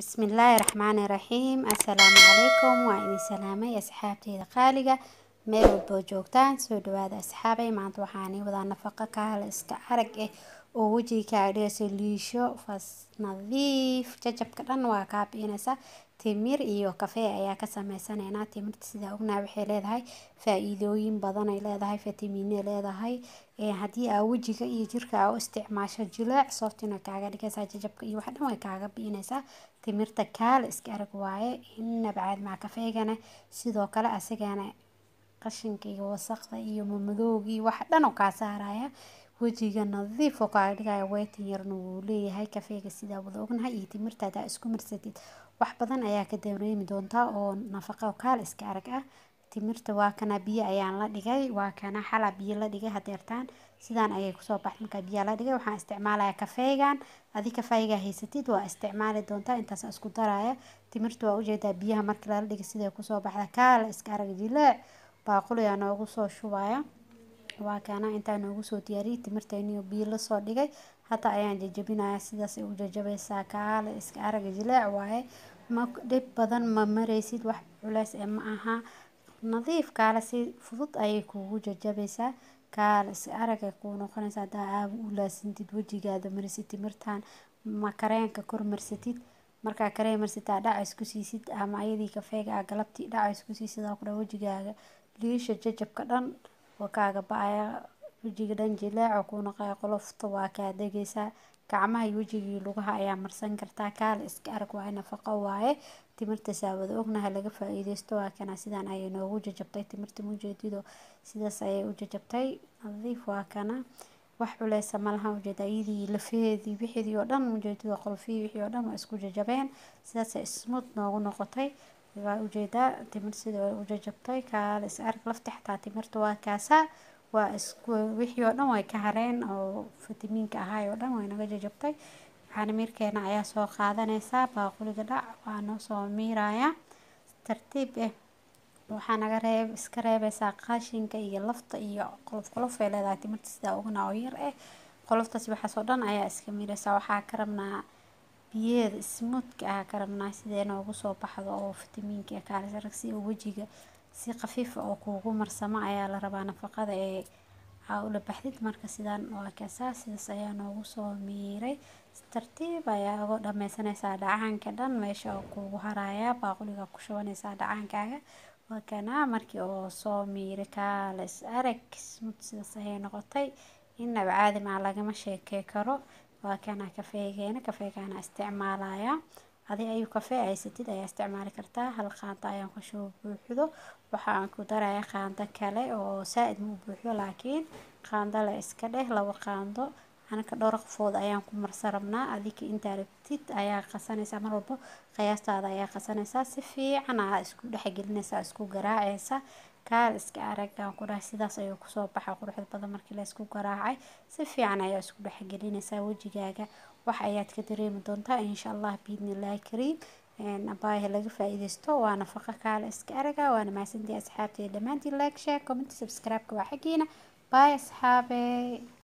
bismillaahi raxmaani raxiim assalaamu calaykum waa idin salaamay asxaabteyda qaaliga. Meel walboo joogtaan soo dhawaada asxaabay. Maanta waxaan ii wadaa nafaqo kaale iska arag ah oo wejiga kaaga dhigayso liisho fas nadiif jajabka dhan waa kaa biinaysa timir iyo kafee ayaa ka sameysanaynaa timirta sidaa ognahay waxay leedahay faa-iidooyin badan ay leedahay fitamiinay leedahay haddii aa wejiga iyo jirka aa u isticmaasho jileec softina kaaga dhigaysaa jajabka iyo wax dhan way kaaga biinaysaa timirta kaale iska arag waaye maa kafeegana sidoo kale asigana qashinka iyo wasaqda iyo mamadowgii wax dhan oo kaa saaraya wejiga nadiif oo weytin yarna wuu leeyahay kafeega sidaa wada ognahay iyo timirta hadaa isku marsatid wax badan ayaa ka dareemi doontaa oo nafaqo kaale iska arag ah. Timirta waa kana biyo ayaan la dhigay waa kana xalaa biyo la dhigay hadeertaan sidaan ayay ku soo baxday markaa biyaa la dhigay waxaan isticmaalaya kafeegan. Adi kafeega haysatid waa isticmaali doontaa intaas isku daraya. Timirta waa u jeedaa biyaha markii lala dhigay siday ku soo baxda kaale iska arag jileec baaquliyaa noogu soo shubaya waa kana intaa noogu soo diyaariyay timirtayniyo biyo la soo dhigay hata ayaan jajabinaya sidaas u jajabaysaa kaale iska arag jileec waaye ma dhib badan ma maraysid wax culeys ee ma aha. Nadiif kaale si fudud ayay kuugu jajabaysaa kaale iska arag ay kuu noqonaysaa hadaa aaba u laasintid wejigaada marisid timirtan ma kareenka kor marsatid. Markaa kareen marsid aa dhac isku siisid ama ayadii kafeega galabtii dhac isku siisid aa kudha wejigaaga liisha jajabka dhan waa kaaga ba'aya wejiga dhan jileeca kuu noqoya qolofta waa kaa degaysaa gacmaha iyo wejigii lugaha ayaa marsan kartaa kaale iska arag waaye nafaqo waaye. Timirta saa wada ognahay laga faa-iideysto waa kana sidaan ayay noogu jajabtay. Timirta mujeedido sidaas ayay u jajabtay. Nadiif waa kana. Wax culeysa malaha ujeeda iyadii oo dhan ujeedada qolfihii wixii oo dhan waa isku jajabeen. Sidaasay smooth noogu noqotay waa u jeedaa timir sida way u jajabtay kaale is arag lafta xataa timirta waa kaasaa waa wixii oo dhan way ka hareen oo fitamiinka ahaay oo dhan way naga jajabtay. Waxaana miirkeena ayaa soo qaadanaysaa baaquliga dhac waa soo miiraya tartiib ah waxaa naga reeb iska reebaysaa qashinka iyo lafta iyo qolof qolof ay leedahay timirta sidaa ogna oo yar ah qoloftaas waxaasoo dhan ayaa iska miiraysaa waxaa ka rabnaa biyaheeda smuudka ah ka rabnaa sidee noogu soo baxdo oo fitamiinka kaalis arag si wejiga si khafiifa oo kuugu marsamo ayaa la rabaa nafaqada ee aa ula baxdid marka sidaan waa kaasaa sidaas ayaa noogu soo miiray. Tartiib ayaa uga dhameysanaysaa dhacaanka dhan meesha oo kuugu haraya baaquliga ku shubanaysaa dhacaankaaga. Waa markii oo soo miiray kaales arag smud sidaas ayay noqotay. Inaba caadi maa lagama sheekey karo waa kana kafeegeena kafeegaana isticmaalaya. Adi ayuu kafee haysatid ayaa isticmaali kartaa. Hal qaando ayaan ku soo buuxdo. Waxaan ku daraya qaando kale oo saa-id ma u buuxdo laakiin qaando le iska dheh labo qaando anaka dhowr qofood ayaan ku marsan rabnaa adika intaa rabtid ayaa qasanaysaa. Mar walbo qiyaastaada ayaa qasanaysaa. Si fiican aa isku dhexgelinaysaa isku garaacaysa kaal iska aragaan ku dhahay. Sidaas ayuu ku soo baxa quruxda badan markii la isku garaacay. Si fiican ayaa isku dhexgelinaysaa wejigaaga. Wax ayaad ka dareemi doontaa. Insha allah biidnillaahi kariim. Abaaha laga faa-iideysto waa nafaqo kaale iska araga. Waana mahadsantii asxaabteeda dhammaantiin. Like share comment subscribe-ka waa xaggiina. Bye asxaabe